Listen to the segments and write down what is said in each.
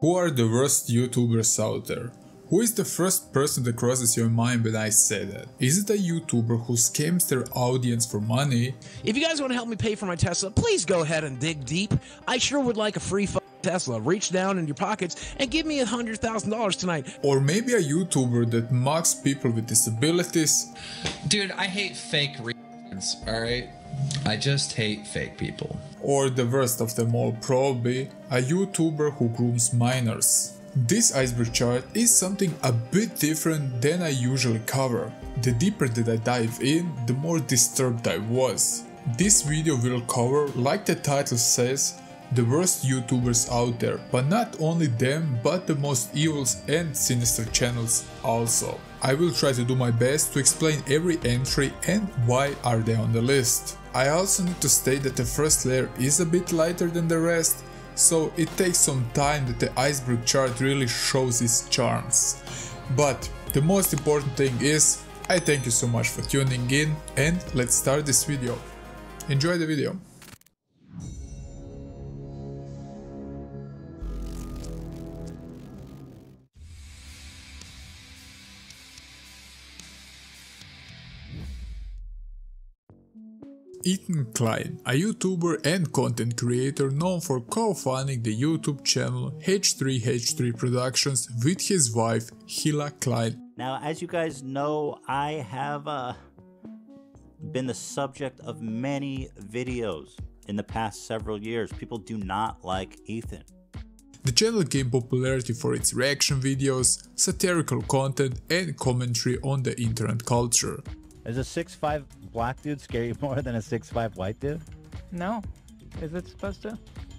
Who are the worst YouTubers out there? Who is the first person that crosses your mind when I say that? Is it a YouTuber who scams their audience for money? If you guys want to help me pay for my Tesla, please go ahead and dig deep. I sure would like a free Tesla. Reach down in your pockets and give me a hundred thousand dollars tonight. Or maybe a YouTuber that mocks people with disabilities. Dude, I hate fake reasons, alright? I just hate fake people. Or the worst of them all probably, a YouTuber who grooms minors. This iceberg chart is something a bit different than I usually cover. The deeper that I dive in, the more disturbed I was. This video will cover, like the title says, the worst YouTubers out there, but not only them, but the most evils and sinister channels also. I will try to do my best to explain every entry and why are they on the list. I also need to state that the first layer is a bit lighter than the rest, so it takes some time that the iceberg chart really shows its charms. But the most important thing is, I thank you so much for tuning in and let's start this video. Enjoy the video. Ethan Klein, a YouTuber and content creator known for co-founding the YouTube channel H3H3 Productions with his wife Hila Klein. Now, as you guys know, I have uh, been the subject of many videos in the past several years. People do not like Ethan. The channel gained popularity for its reaction videos, satirical content and commentary on the internet culture. As a 6'5 black dude scare you more than a 6'5 white dude? No. Is it supposed to?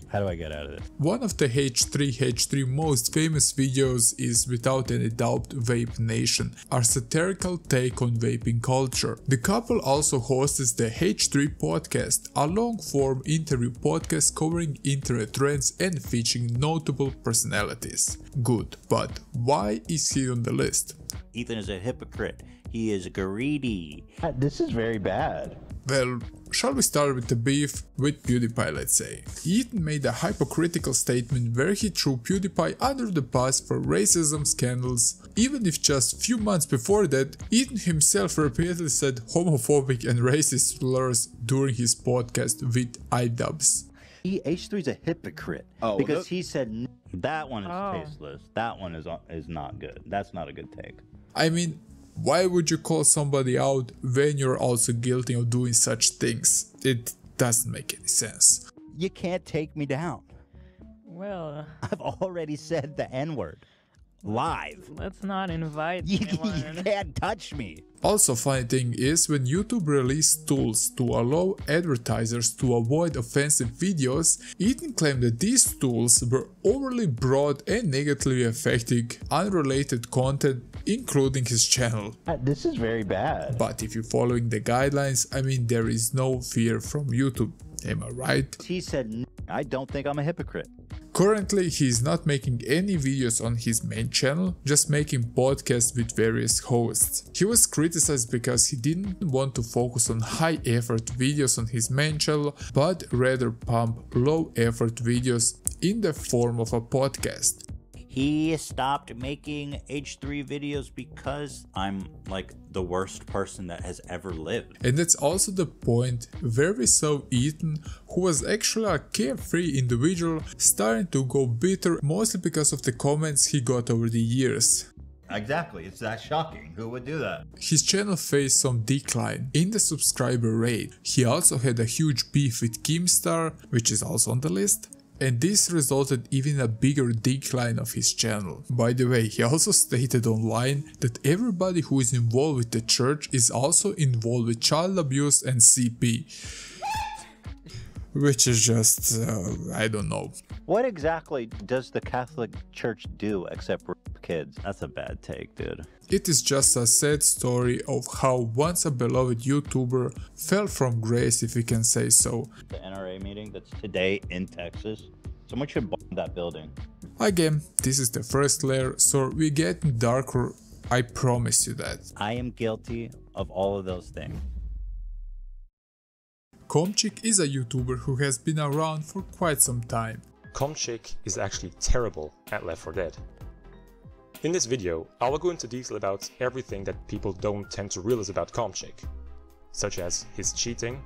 How do I get out of this? One of the H3H3 most famous videos is without any doubt Vape Nation, our satirical take on vaping culture. The couple also hosts the H3 podcast, a long form interview podcast covering internet trends and featuring notable personalities. Good, but why is he on the list? Ethan is a hypocrite. He is greedy. Uh, this is very bad. Well, shall we start with the beef with PewDiePie let's say. Ethan made a hypocritical statement where he threw PewDiePie under the bus for racism scandals, even if just few months before that, Ethan himself repeatedly said homophobic and racist slurs during his podcast with iDubbbz. He H3's a hypocrite Oh, because look- he said that one is Oh. tasteless. That one is uh, is not good. That's not a good take. I mean, why would you call somebody out when you're also guilty of doing such things? It doesn't make any sense. You can't take me down. Well, I've already said the N word live. let's not invite You, you can't touch me. Also funny thing is when YouTube released tools to allow advertisers to avoid offensive videos, Ethan claimed that these tools were overly broad and negatively affecting unrelated content including his channel. Uh, this is very bad. But if you're following the guidelines, I mean there is no fear from YouTube, am I right? He said I don't think I'm a hypocrite. Currently, he is not making any videos on his main channel, just making podcasts with various hosts. He was criticized because he didn't want to focus on high effort videos on his main channel, but rather pump low effort videos in the form of a podcast. He stopped making H3 videos because I'm like the worst person that has ever lived. And that's also the point where we saw Ethan, who was actually a carefree individual, starting to go bitter mostly because of the comments he got over the years. Exactly. It's that shocking. Who would do that? His channel faced some decline in the subscriber rate. He also had a huge beef with Keemstar, which is also on the list, and this resulted even a bigger decline of his channel. By the way, he also stated online that everybody who is involved with the church is also involved with child abuse and CP. Which is just, uh, I don't know. What exactly does the Catholic Church do except rape kids? That's a bad take, dude. It is just a sad story of how once a beloved YouTuber fell from grace, if we can say so. The NRA meeting that's today in Texas. Someone should bomb that building. Again, this is the first layer, so we get darker, I promise you that. I am guilty of all of those things. Komchik is a YouTuber who has been around for quite some time. Comchick is actually terrible at Left 4 Dead. In this video, I will go into detail about everything that people don't tend to realize about Comchick, such as his cheating,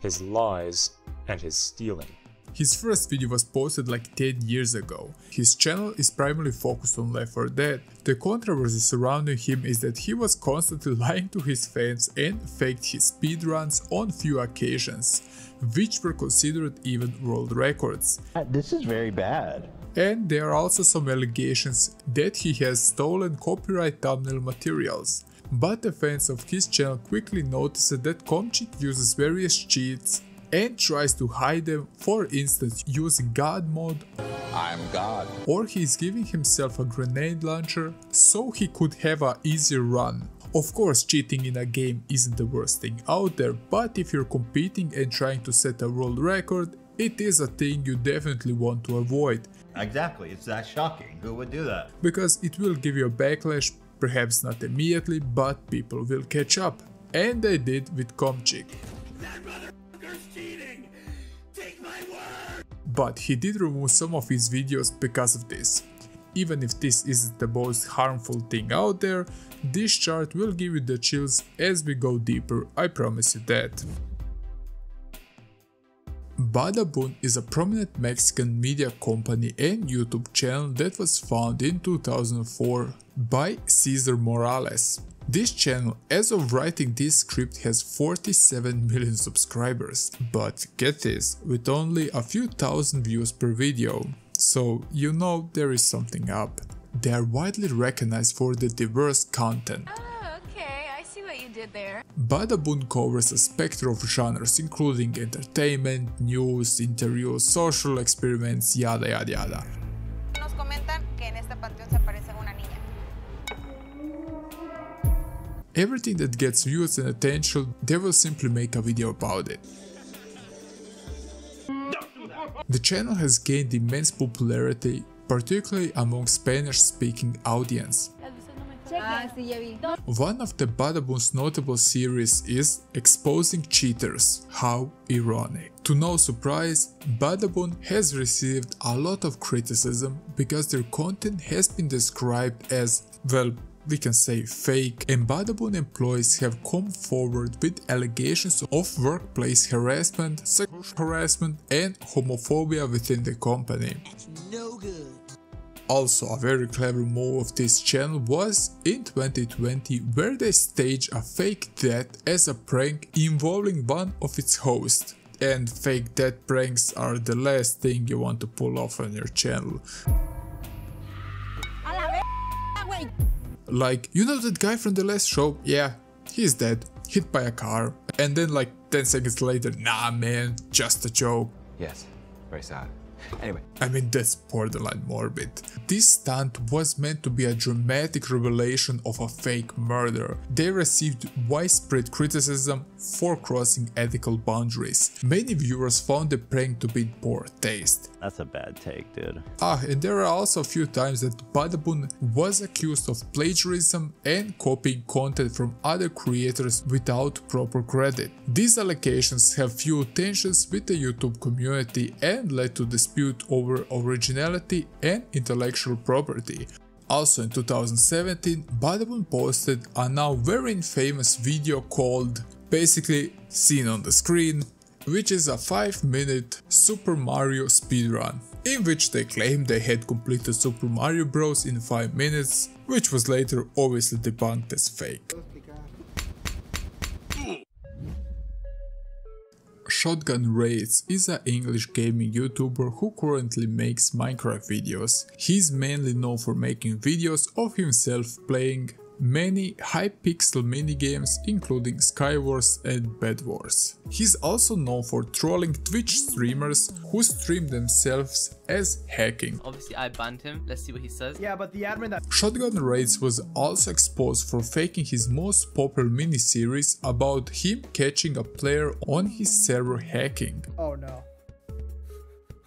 his lies, and his stealing. His first video was posted like 10 years ago. His channel is primarily focused on Left 4 Dead. The controversy surrounding him is that he was constantly lying to his fans and faked his speedruns on few occasions, which were considered even world records. Uh, this is very bad. And there are also some allegations that he has stolen copyright thumbnail materials. But the fans of his channel quickly noticed that Comchick uses various cheats and tries to hide them, for instance using God mode I'm God. or he's giving himself a grenade launcher so he could have a easier run. Of course cheating in a game isn't the worst thing out there, but if you're competing and trying to set a world record, it is a thing you definitely want to avoid, Exactly. It's that shocking. Who would do that? because it will give you a backlash, perhaps not immediately, but people will catch up. And they did with Comchick. But he did remove some of his videos because of this. Even if this isn't the most harmful thing out there, this chart will give you the chills as we go deeper, I promise you that. Badabun is a prominent Mexican media company and YouTube channel that was founded in 2004 by Cesar Morales. This channel as of writing this script has 47 million subscribers, but get this, with only a few thousand views per video, so you know there is something up. They are widely recognized for the diverse content, ah. Did there. Badabun covers a spectrum of genres including entertainment, news, interviews, social experiments, yada yada yada. Nos comentan que en este panteón se aparece una niña. Everything that gets views and attention, they will simply make a video about it. The channel has gained immense popularity, particularly among Spanish-speaking audience. Ah, sí, ya vi. One of the Badabun's notable series is Exposing Cheaters. How ironic. To no surprise, Badabun has received a lot of criticism because their content has been described as, well, we can say fake, and Badabun employees have come forward with allegations of workplace harassment, sexual harassment, and homophobia within the company. Also, a very clever move of this channel was in 2020 where they staged a fake death as a prank involving one of its hosts. And fake death pranks are the last thing you want to pull off on your channel. Like, you know that guy from the last show? Yeah, he's dead, hit by a car. And then like 10 seconds later, nah man, just a joke. Yes. Very sad. Anyway. I mean, that's borderline morbid. This stunt was meant to be a dramatic revelation of a fake murder. They received widespread criticism for crossing ethical boundaries. Many viewers found the prank to be poor taste. That's a bad take, dude. Ah, and there are also a few times that Badabun was accused of plagiarism and copying content from other creators without proper credit. These allegations have fueled tensions with the YouTube community and led to dispute over originality and intellectual property. Also in 2017, Badabun posted a now very infamous video called basically seen on the screen which is a 5 minute Super Mario speedrun, in which they claim they had completed Super Mario Bros. in 5 minutes, which was later obviously debunked as fake. Shotgun Raids is an English gaming YouTuber who currently makes Minecraft videos. He's mainly known for making videos of himself playing many Hypixel minigames including Skywars and Bed Wars. He's also known for trolling Twitch streamers who stream themselves as hacking. Obviously, I banned him. Let's see what he says. Yeah, but the admin that Shotgun Raids was also exposed for faking his most popular miniseries about him catching a player on his server hacking. Oh no.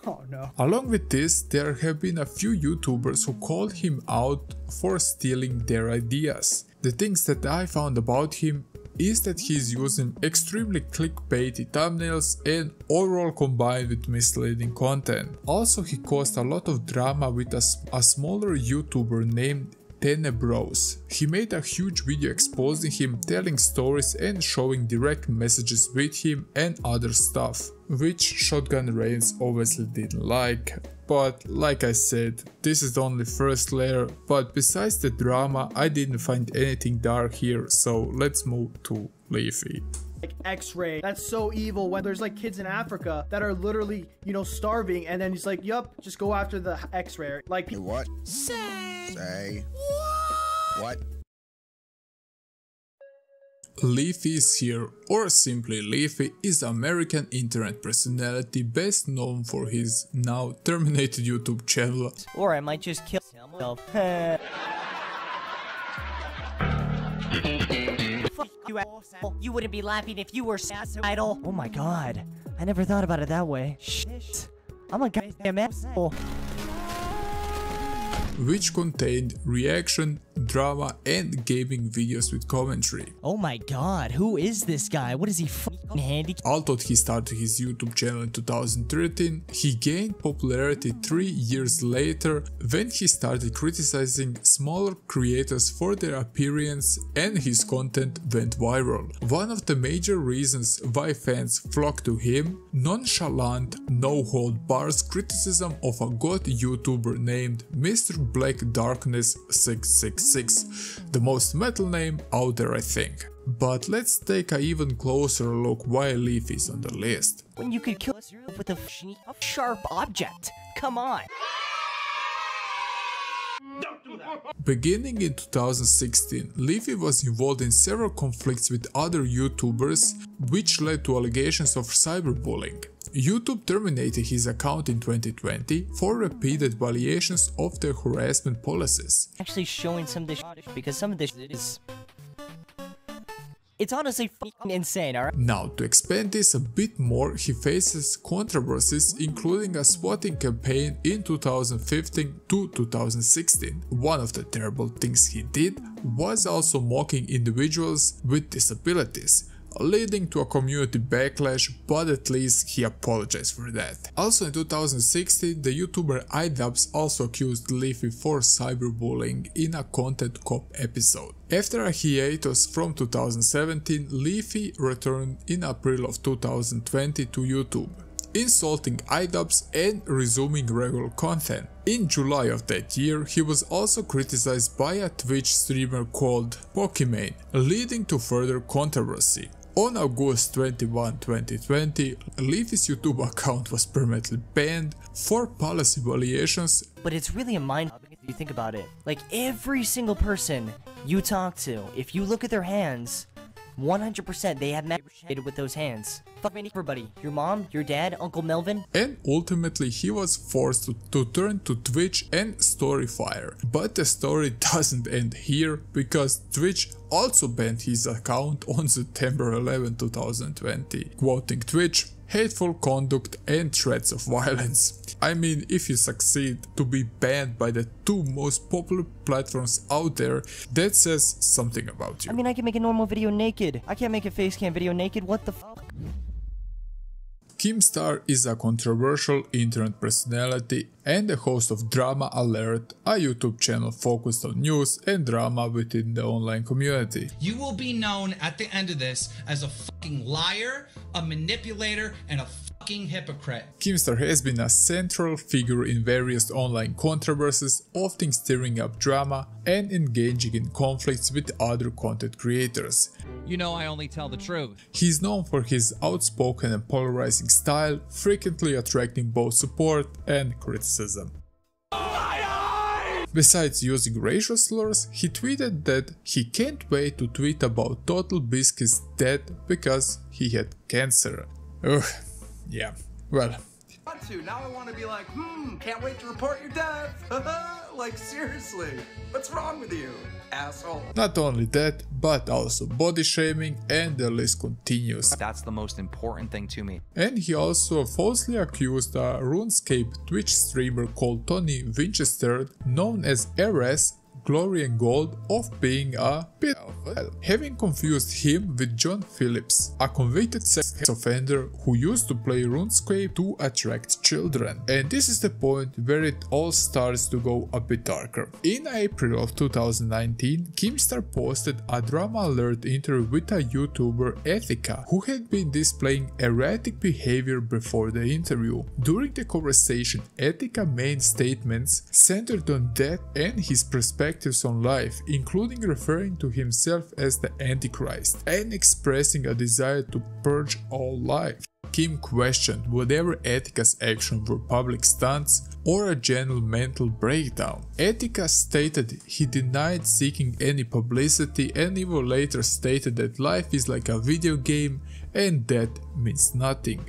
Oh no. Along with this, there have been a few YouTubers who called him out for stealing their ideas. The things that I found about him is that he's using extremely clickbaity thumbnails and overall combined with misleading content. Also he caused a lot of drama with a, a smaller YouTuber named Tenebros. He made a huge video exposing him, telling stories and showing direct messages with him and other stuff, which Shotgun Raids obviously didn't like. But like I said, this is only first layer, but besides the drama I didn't find anything dark here, so let's move to Leafy like x-ray that's so evil when there's like kids in africa that are literally you know starving and then he's like yup just go after the x-ray like what say say what LeafyIsHere, or simply Leafy, is American internet personality best known for his now terminated YouTube channel. Or I might just kill myself. you asshole. You wouldn't be laughing if you were idol. Oh my god. I never thought about it that way. Shit. I'm a goddamn asshole. Which contained reaction, drama and gaming videos with commentary. Oh my god, who is this guy? What is he f***ing handicapped? Although he started his YouTube channel in 2013, he gained popularity 3 years later when he started criticizing smaller creators for their appearance and his content went viral. One of the major reasons why fans flock to him, nonchalant, no-hold bars criticism of a god YouTuber named Mr. Black Darkness 666, the most metal name out there I think. But let's take a even closer look why Leaf is on the list. When you could kill us with a sharp object, come on. Beginning in 2016, Leafy was involved in several conflicts with other YouTubers, which led to allegations of cyberbullying. YouTube terminated his account in 2020 for repeated violations of their harassment policies. Actually showing some of this because some of this is it's honestly insane, alright? Now, to expand this a bit more, he faces controversies including a swatting campaign in 2015 to 2016. One of the terrible things he did was also mocking individuals with disabilities leading to a community backlash, but at least he apologized for that. Also in 2016, the YouTuber iDubbbz also accused Leafy for cyberbullying in a Content Cop episode. After a hiatus from 2017, Leafy returned in April of 2020 to YouTube insulting iDubbbz and resuming regular content. In July of that year, he was also criticized by a Twitch streamer called Pokimane, leading to further controversy. On August 21, 2020, Leafy's YouTube account was permanently banned for policy violations. But it's really a mind if you think about it. Like every single person you talk to, if you look at their hands, 100% they have masturbated with those hands. Fuck me, everybody. Your mom, your dad, Uncle Melvin. And ultimately he was forced to, to turn to Twitch and Storyfire. But the story doesn't end here because Twitch also banned his account on September 11, 2020. Quoting Twitch, hateful conduct and threats of violence. I mean, if you succeed to be banned by the two most popular platforms out there, that says something about you. I mean, I can make a normal video naked. I can't make a face cam video naked. What the fuck? Keemstar is a controversial internet personality and the host of Drama Alert, a YouTube channel focused on news and drama within the online community. You will be known at the end of this as a fucking liar, a manipulator, and a fucking hypocrite. Keemstar has been a central figure in various online controversies, often stirring up drama and engaging in conflicts with other content creators. You know I only tell the truth. He's known for his outspoken and polarizing style, frequently attracting both support and criticism. Besides using racial slurs, he tweeted that he can't wait to tweet about Total Biscuit's death because he had cancer. Ugh, yeah, well. To. Now I want to be like, hmm, can't wait to report your death. like, seriously, what's wrong with you, asshole? Not only that, but also body shaming, and the list continues. That's the most important thing to me. And he also falsely accused a RuneScape Twitch streamer called Tony Winchester, known as RS, glory and gold of being a pedophile, having confused him with John Phillips, a convicted sex offender who used to play RuneScape to attract children. And this is the point where it all starts to go a bit darker. In April of 2019, Keemstar posted a drama alert interview with a YouTuber Etika, who had been displaying erratic behavior before the interview. During the conversation, Etika made statements centered on death and his perspectives on life, including referring to himself as the Antichrist and expressing a desire to purge all life. Keem questioned whether Etika's actions were public stunts or a general mental breakdown. Etika stated he denied seeking any publicity and even later stated that life is like a video game and death means nothing.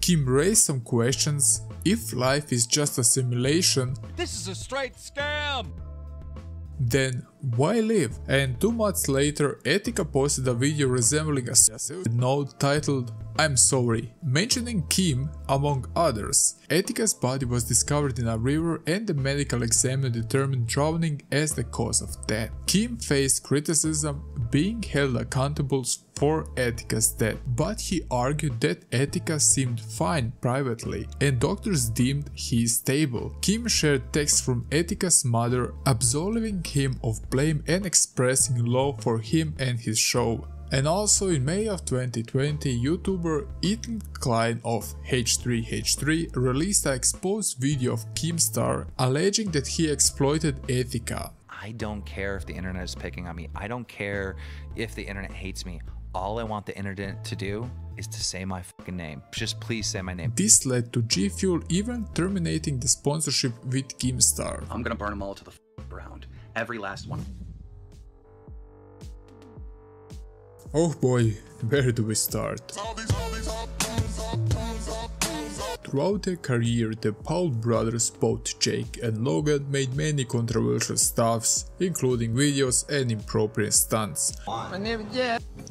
Keem raised some questions if life is just a simulation. This is a straight scam! Then why live? And two months later, Etika posted a video resembling a suicide note titled I'm sorry, mentioning Keem among others. Etika's body was discovered in a river and the medical examiner determined drowning as the cause of death. Keem faced criticism being held accountable for Etika's death, but he argued that Etika seemed fine privately and doctors deemed he stable. Kim shared texts from Etika's mother absolving him of blame and expressing love for him and his show. And also in May of 2020, YouTuber Ethan Klein of H3H3 released an exposed video of Keemstar alleging that he exploited Etika. I don't care if the internet is picking on me. I don't care if the internet hates me. All I want the internet to do is to say my fucking name. Just please say my name. This led to G Fuel even terminating the sponsorship with Keemstar. I'm gonna burn them all to the ground. Every last one. Oh boy, where do we start? Throughout their career, the Paul brothers, both Jake and Logan, made many controversial stuffs, including videos and inappropriate stunts.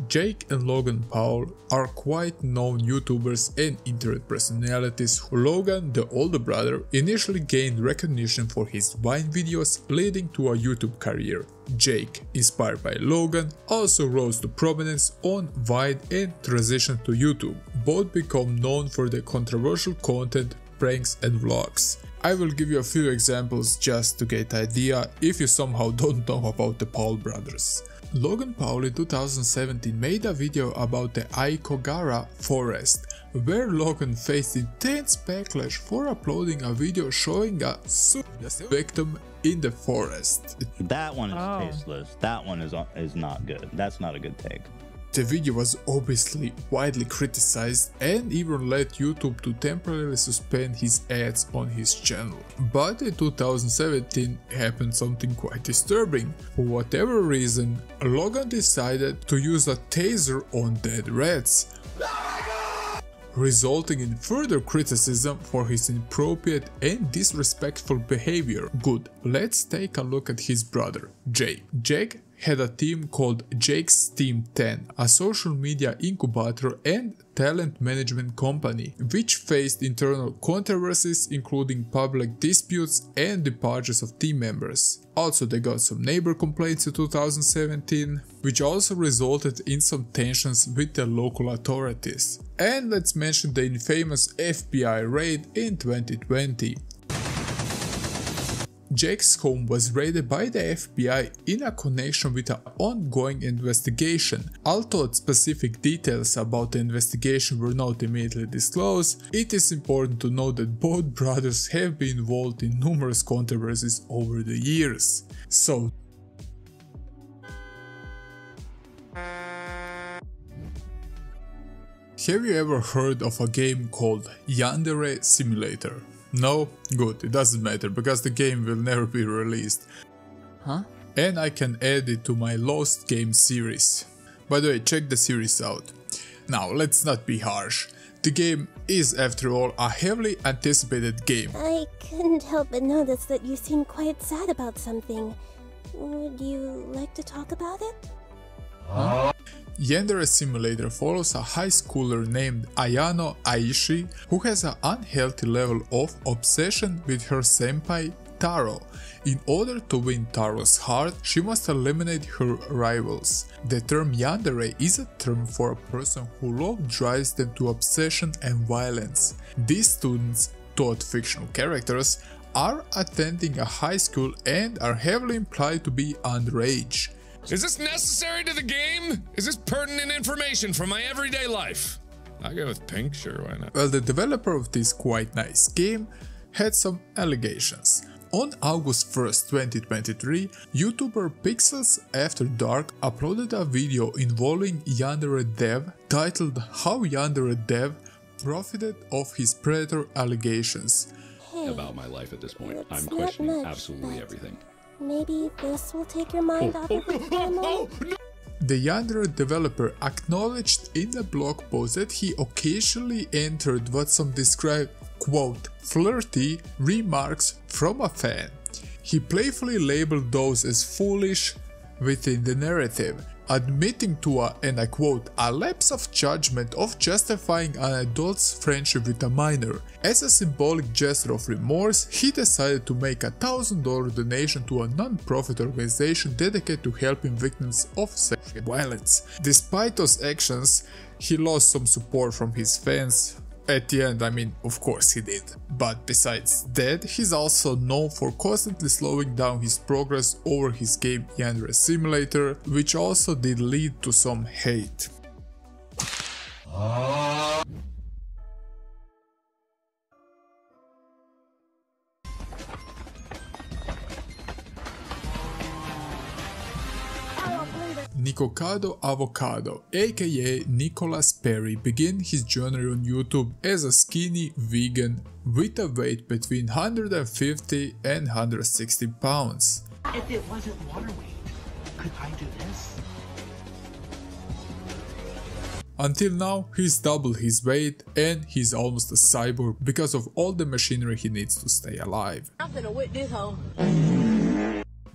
Jake and Logan Paul are quite known YouTubers and internet personalities. Logan, the older brother, initially gained recognition for his Vine videos leading to a YouTube career. Jake, inspired by Logan, also rose to prominence on Vine and transitioned to YouTube. Both become known for their controversial content, pranks and vlogs. I will give you a few examples just to get idea if you somehow don't know about the Paul brothers. Logan Paul in 2017 made a video about the Aokigahara forest, where Logan faced intense backlash for uploading a video showing a victim in the forest. That one is Oh. tasteless. That one is is not good. That's not a good take. The video was obviously widely criticized and even led YouTube to temporarily suspend his ads on his channel. But in 2017 happened something quite disturbing. For whatever reason, Logan decided to use a taser on dead rats resulting in further criticism for his inappropriate and disrespectful behavior. Good, let's take a look at his brother, Jake. Jake had a team called Jake's Team 10, a social media incubator and talent management company, which faced internal controversies including public disputes and departures of team members. Also they got some neighbor complaints in 2017, which also resulted in some tensions with the local authorities. And let's mention the infamous FBI raid in 2020. Jake's home was raided by the FBI in a connection with an ongoing investigation. Although specific details about the investigation were not immediately disclosed, it is important to note that both brothers have been involved in numerous controversies over the years. So, have you ever heard of a game called Yandere Simulator? No? Good, it doesn't matter because the game will never be released. Huh? And I can add it to my Lost Game series. By the way, check the series out. Now, let's not be harsh. The game is, after all, a heavily anticipated game. I couldn't help but notice that you seem quite sad about something. Would you like to talk about it? Yandere Simulator follows a high schooler named Ayano Aishi who has an unhealthy level of obsession with her senpai Taro. In order to win Taro's heart, she must eliminate her rivals. The term yandere is a term for a person who love drives them to obsession and violence. These students, taught fictional characters, are attending a high school and are heavily implied to be underage. Is this necessary to the game? Is this pertinent information for my everyday life? I go with pink, sure, why not? Well, the developer of this quite nice game had some allegations. On August 1st, 2023, YouTuber Pixels After Dark uploaded a video involving Yandere Dev titled How Yandere Dev profited of his Predator allegations. Hey, about my life at this point. I'm questioning much, absolutely everything. Maybe this will take your mind off of it for. The Yandere developer acknowledged in a blog post that he occasionally entered what some describe quote flirty remarks from a fan. He playfully labeled those as foolish within the narrative, admitting to a, and I quote, a lapse of judgment of justifying an adult's friendship with a minor. As a symbolic gesture of remorse, he decided to make a thousand dollar donation to a non-profit organization dedicated to helping victims of sexual violence. Despite those actions, he lost some support from his fans, at the end, I mean, of course he did. But besides that, he's also known for constantly slowing down his progress over his game Yandere Simulator, which also did lead to some hate. Nikocado Avocado, aka Nicholas Perry, began his journey on YouTube as a skinny vegan with a weight between 150 and 160 pounds. If it wasn't water weight, could I do this? Until now, he's doubled his weight and he's almost a cyborg because of all the machinery he needs to stay alive. I'm finna whip this.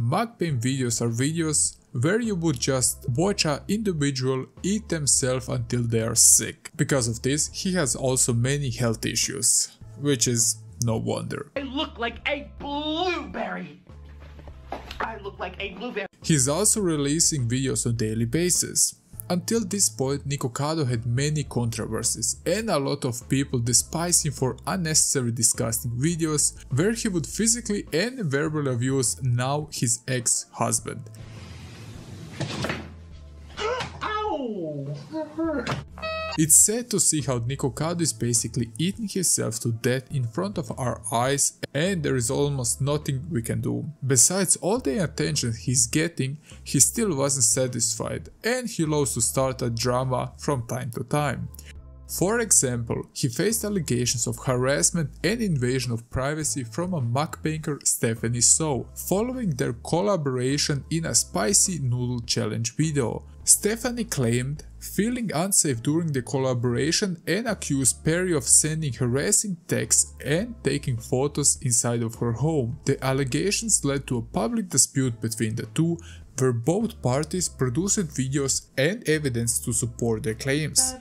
Mukbang videos are videos where you would just watch an individual eat themselves until they are sick. Because of this, he has also many health issues, which is no wonder. I look like a blueberry. I look like a blueberry. He's also releasing videos on daily basis. Until this point, Nikocado had many controversies and a lot of people despise him for unnecessary disgusting videos where he would physically and verbally abuse now his ex-husband. It's sad to see how Nikocado is basically eating himself to death in front of our eyes and there is almost nothing we can do. Besides all the attention he's getting, he still wasn't satisfied and he loves to start a drama from time to time. For example, he faced allegations of harassment and invasion of privacy from a mukbanger Stephanie Soo, following their collaboration in a spicy noodle challenge video. Stephanie claimed feeling unsafe during the collaboration and accused Perry of sending harassing texts and taking photos inside of her home. The allegations led to a public dispute between the two where both parties produced videos and evidence to support their claims.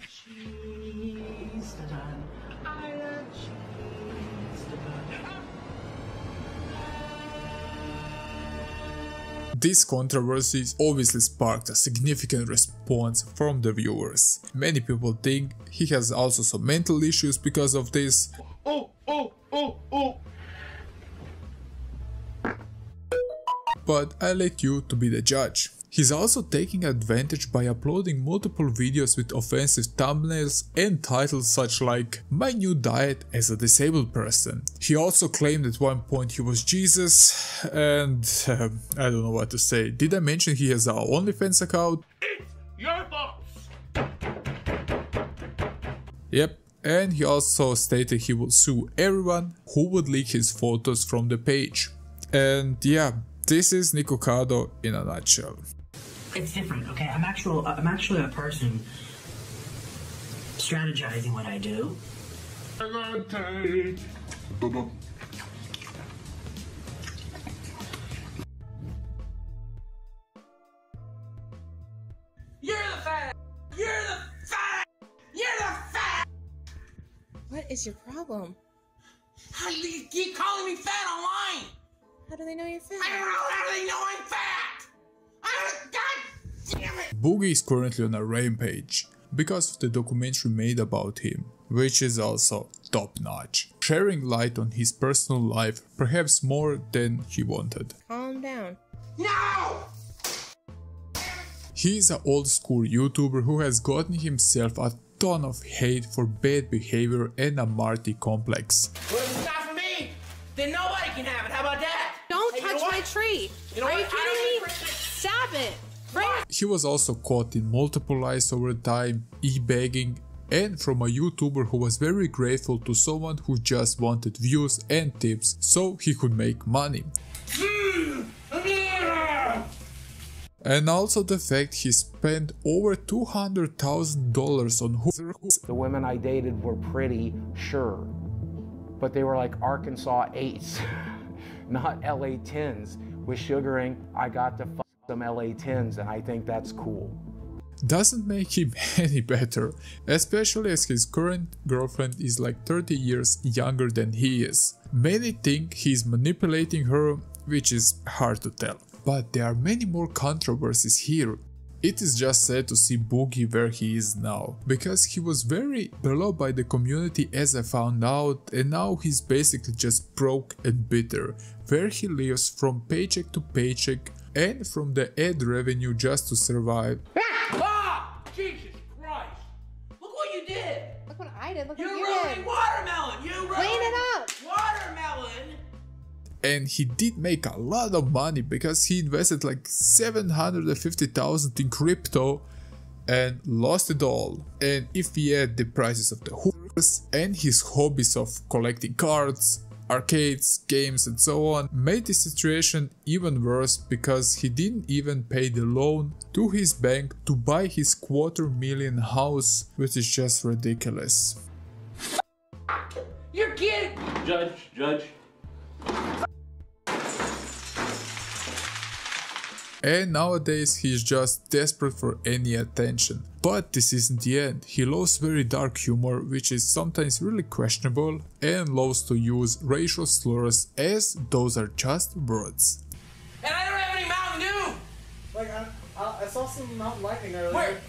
These controversies obviously sparked a significant response from the viewers. Many people think he has also some mental issues because of this, Oh, oh, oh, oh. but I let you to be the judge. He's also taking advantage by uploading multiple videos with offensive thumbnails and titles such like My new diet as a disabled person. He also claimed at one point he was Jesus and uh, I don't know what to say. Did I mention he has a OnlyFans account? It's Your boss. Yep. And he also stated he will sue everyone who would leak his photos from the page. And yeah, this is Nikocado in a nutshell. It's different, okay? I'm actual. I'm actually a person strategizing what I do. You're the fat. You're the fat. You're the fat. What is your problem? How do you keep calling me fat online? How do they know you're fat? I don't know how do they know I'm fat! Boogie is currently on a rampage because of the documentary made about him, which is also top notch, sharing light on his personal life perhaps more than he wanted. Calm down. No! He is an old school YouTuber who has gotten himself a ton of hate for bad behavior and a martyr complex. Well, if it's not for me, then nobody can have it. How about that? Don't Hey, you know touch my tree. You know Are what? you I kidding me? Stop it. Bring He was also caught in multiple lies over time, e-begging, and from a YouTuber who was very grateful to someone who just wanted views and tips so he could make money. Mmm, and also the fact he spent over $200,000 on hookers. The women I dated were pretty, sure, but they were like Arkansas 8s, not LA 10s. With sugaring, I got to fuck LA 10s, and I think that's cool. doesn't make him any better, especially as his current girlfriend is like 30 years younger than he is. Many think he's manipulating her, which is hard to tell. But there are many more controversies here. It is just sad to see Boogie where he is now, because he was very beloved by the community as I found out and now he's basically just broke and bitter, where he lives from paycheck to paycheck and from the ad revenue just to survive. Ah! Jesus Christ! Look what you did! Look what I did. Look You what you ruined did. watermelon! You ruined Clean it up. Watermelon! and he did make a lot of money because he invested like 750,000 in crypto and lost it all. And if we add the prices of the hookers and his hobbies of collecting cards, arcades, games and so on, made the situation even worse because he didn't even pay the loan to his bank to buy his quarter million house, which is just ridiculous. You're kidding! Judge, judge. And nowadays he's just desperate for any attention. But this isn't the end. He loves very dark humor, which is sometimes really questionable, and loves to use racial slurs as those are just words. And I don't have any Mountain Dew! Like, I, I, I saw some Mountain Lightning earlier. Where?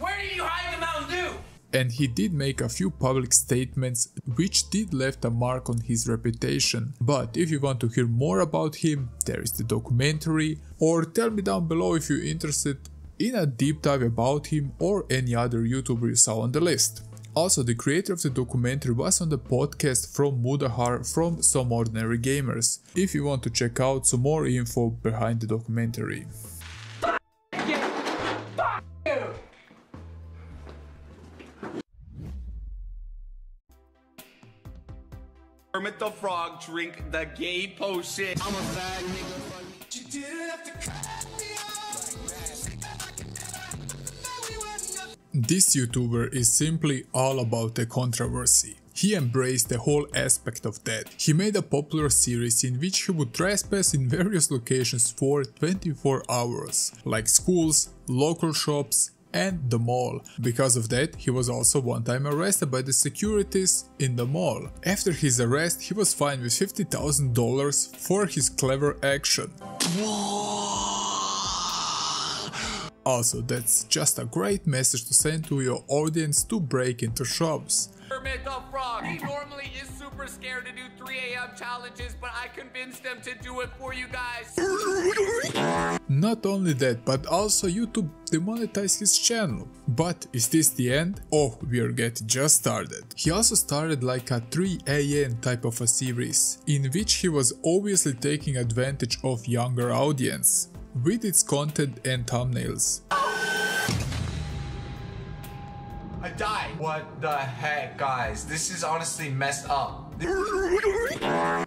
Where did you hide the Mountain Dew? And he did make a few public statements which did left a mark on his reputation. But if you want to hear more about him, there is the documentary, or tell me down below if you're interested in a deep dive about him or any other YouTuber you saw on the list. Also, the creator of the documentary was on the podcast from Mutahar from Some Ordinary Gamers, if you want to check out some more info behind the documentary. The Frog drink the gay potion. I'm a fag nigga. You didn't have to This YouTuber is simply all about the controversy. He embraced the whole aspect of that. He made a popular series in which he would trespass in various locations for 24 hours, like schools, local shops, and the mall. Because of that, he was also one time arrested by the securities in the mall. After his arrest, he was fined with $50,000 for his clever action. Also, that's just a great message to send to your audience to break into shops. Kermit the Frog. He normally is super scared to do 3 a.m. challenges, but I convinced him to do it for you guys. Not only that, but also YouTube demonetized his channel. But is this the end? Oh, we are getting just started. He also started like a 3am type of a series, in which he was obviously taking advantage of younger audience, with its content and thumbnails. Died. What the heck, guys? This is honestly messed up.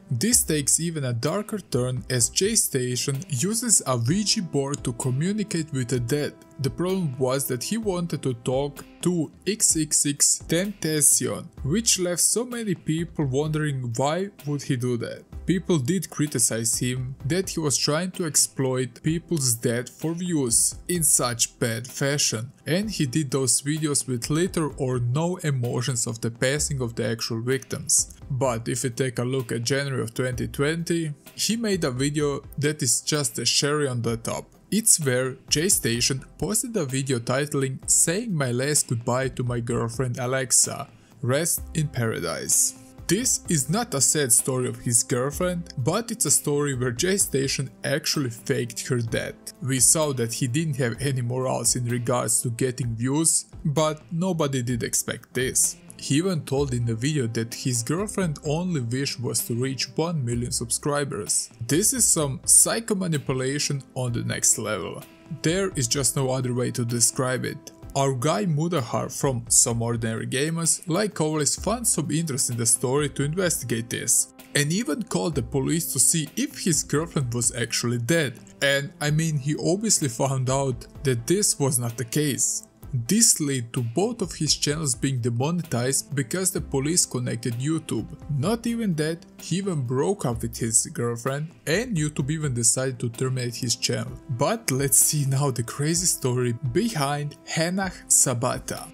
This takes even a darker turn as J Station uses a Ouija board to communicate with the dead, The problem was that he wanted to talk to XXX Tentacion, which left so many people wondering why would he do that. People did criticize him that he was trying to exploit people's death for views in such bad fashion and he did those videos with little or no emotions of the passing of the actual victims. But if you take a look at January of 2020, he made a video that is just a cherry on the top. It's where J-Station posted a video titling saying my last goodbye to my girlfriend Alexa, rest in paradise. This is not a sad story of his girlfriend, but it's a story where J-Station actually faked her death. We saw that he didn't have any morals in regards to getting views, but nobody did expect this. He even told in the video that his girlfriend only wish was to reach 1 million subscribers. This is some psycho manipulation on the next level. There is just no other way to describe it. Our guy Mutahar from Some Ordinary Gamers like always found some interest in the story to investigate this and even called the police to see if his girlfriend was actually dead and I mean he obviously found out that this was not the case. This led to both of his channels being demonetized because the police connected YouTube. Not even that, he even broke up with his girlfriend and YouTube even decided to terminate his channel. But let's see now the crazy story behind Hannah Sabata.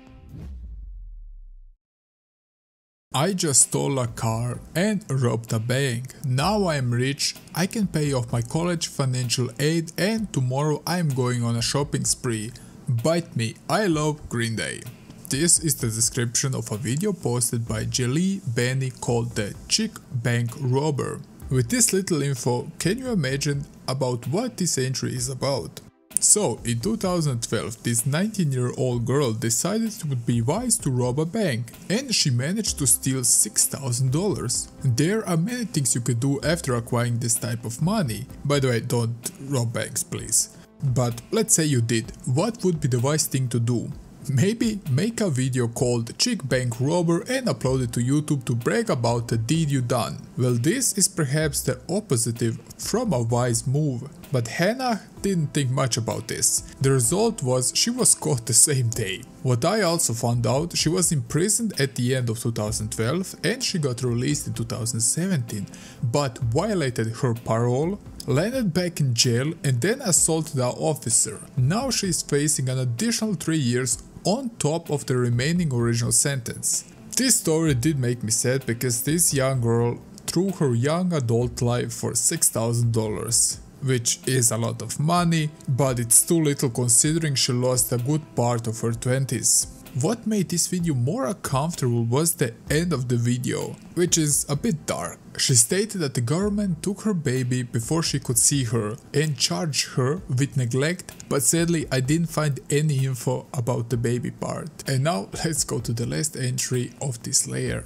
I just stole a car and robbed a bank. Now I am rich, I can pay off my college financial aid and tomorrow I am going on a shopping spree. Bite me, I love Green Day. This is the description of a video posted by Jelly Benny called the Chick Bank Robber. With this little info, can you imagine about what this entry is about? So, in 2012, this 19 year old girl decided it would be wise to rob a bank, and she managed to steal $6,000. There are many things you could do after acquiring this type of money. By the way, don't rob banks please. But let's say you did, what would be the wise thing to do? Maybe make a video called Chick Bank Robber and upload it to YouTube to brag about the deed you done. Well this is perhaps the opposite from a wise move. But Hannah didn't think much about this. The result was she was caught the same day. What I also found out, she was imprisoned at the end of 2012 and she got released in 2017, but violated her parole, landed back in jail and then assaulted an officer. Now she is facing an additional 3 years on top of the remaining original sentence. This story did make me sad because this young girl threw her young adult life for $6,000 which is a lot of money, but it's too little considering she lost a good part of her 20s. What made this video more uncomfortable was the end of the video, which is a bit dark. She stated that the government took her baby before she could see her and charged her with neglect, but sadly I didn't find any info about the baby part. And now let's go to the last entry of this layer.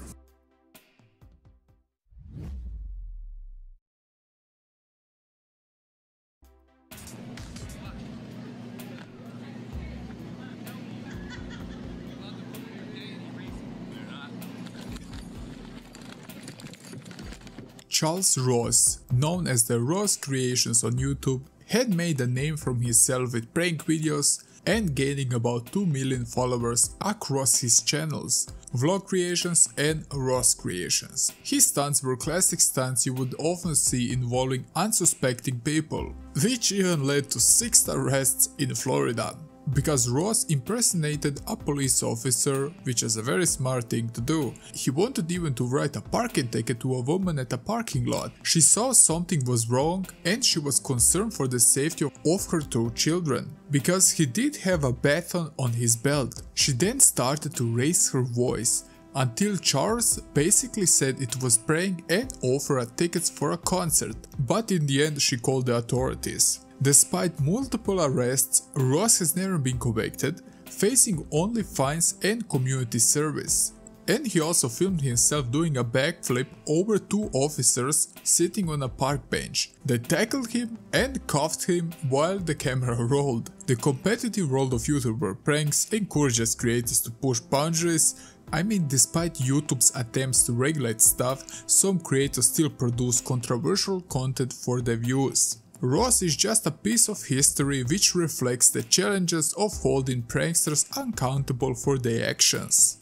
Charles Ross, known as the Ross Creations on YouTube, had made a name from himself with prank videos and gaining about 2 million followers across his channels, Vlog Creations and Ross Creations. His stunts were classic stunts you would often see involving unsuspecting people, which even led to 6 arrests in Florida because Ross impersonated a police officer, which is a very smart thing to do. He wanted even to write a parking ticket to a woman at a parking lot. She saw something was wrong and she was concerned for the safety of her two children. Because he did have a baton on his belt. She then started to raise her voice until Charles basically said it was praying and offered tickets for a concert, but in the end she called the authorities. Despite multiple arrests, Ross has never been convicted, facing only fines and community service. And he also filmed himself doing a backflip over two officers sitting on a park bench. They tackled him and cuffed him while the camera rolled. The competitive world of YouTuber pranks encourages creators to push boundaries. I mean, despite YouTube's attempts to regulate stuff, some creators still produce controversial content for their views. Ross is just a piece of history which reflects the challenges of holding pranksters accountable for their actions.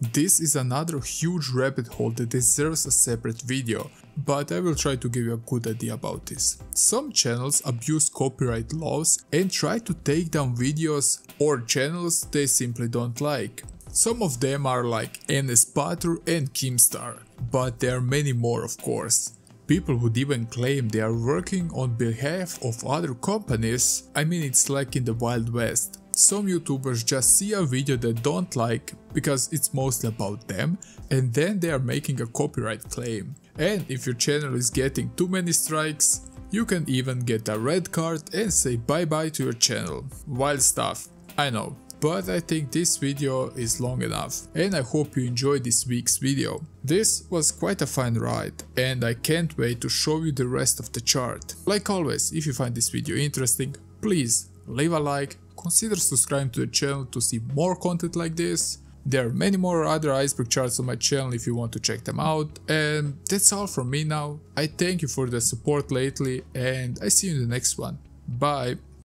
This is another huge rabbit hole that deserves a separate video, but I will try to give you a good idea about this. Some channels abuse copyright laws and try to take down videos or channels they simply don't like. Some of them are like NS Patrol and Keemstar, but there are many more of course. People would even claim they are working on behalf of other companies, I mean it's like in the Wild West. Some YouTubers just see a video they don't like because it's mostly about them and then they are making a copyright claim. And if your channel is getting too many strikes, you can even get a red card and say bye bye to your channel. Wild stuff, I know. But I think this video is long enough and I hope you enjoyed this week's video. This was quite a fun ride and I can't wait to show you the rest of the chart. Like always, if you find this video interesting, please leave a like, consider subscribing to the channel to see more content like this. There are many more other iceberg charts on my channel if you want to check them out. And that's all from me now. I thank you for the support lately and I see you in the next one. Bye.